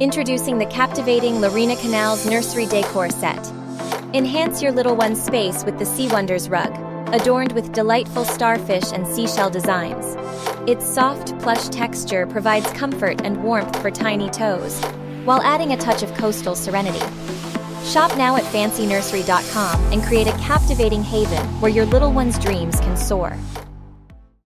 Introducing the captivating Lorena Canals Nursery Decor Set. Enhance your little one's space with the Sea Wonders rug, adorned with delightful starfish and seashell designs. Its soft, plush texture provides comfort and warmth for tiny toes, while adding a touch of coastal serenity. Shop now at fancynursery.com and create a captivating haven where your little one's dreams can soar.